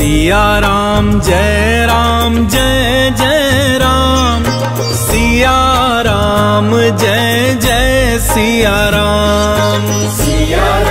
Siya Ram Jai Ram Jai Jai Ram Siya Ram Jai Jai Siya Ram Siya Ram